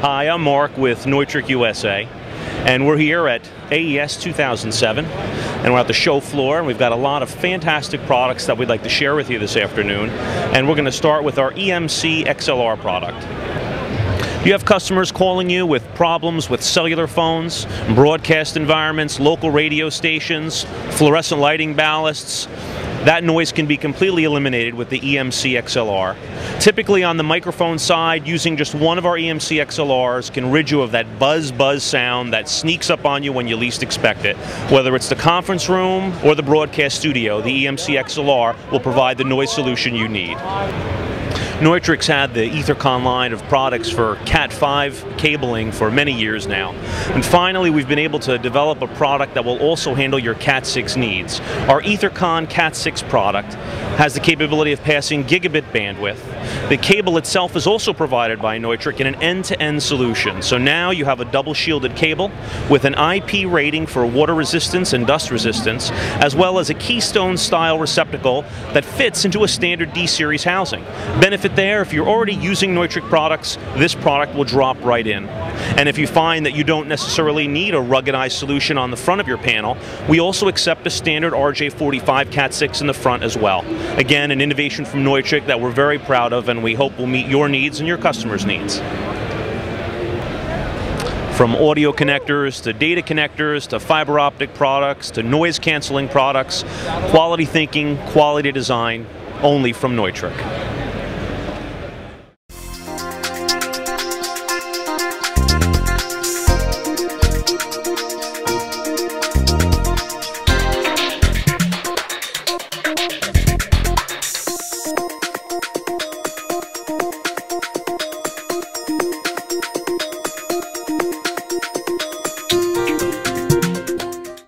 Hi, I'm Mark with Neutrik USA, and we're here at AES 2007, and we're at the show floor, and we've got a lot of fantastic products that we'd like to share with you this afternoon. And we're going to start with our EMC XLR product. You have customers calling you with problems with cellular phones, broadcast environments, local radio stations, fluorescent lighting ballasts, that noise can be completely eliminated with the EMC XLR. Typically on the microphone side, using just one of our EMC XLRs can rid you of that buzz buzz sound that sneaks up on you when you least expect it. Whether it's the conference room or the broadcast studio, the EMC XLR will provide the noise solution you need. Neutrik's had the Ethercon line of products for Cat5 cabling for many years now. And finally, we've been able to develop a product that will also handle your Cat6 needs. Our Ethercon Cat6 product has the capability of passing gigabit bandwidth. The cable itself is also provided by Neutrik in an end-to-end -end solution. So now you have a double shielded cable with an IP rating for water resistance and dust resistance, as well as a keystone style receptacle that fits into a standard D-series housing. Benefit there. If you're already using Neutrik products, this product will drop right in. And if you find that you don't necessarily need a ruggedized solution on the front of your panel, we also accept a standard RJ45 Cat6 in the front as well. Again, an innovation from Neutrik that we're very proud of and we hope will meet your needs and your customers' needs from audio connectors to data connectors to fiber optic products to noise canceling products, quality thinking, quality design, only from Neutrik.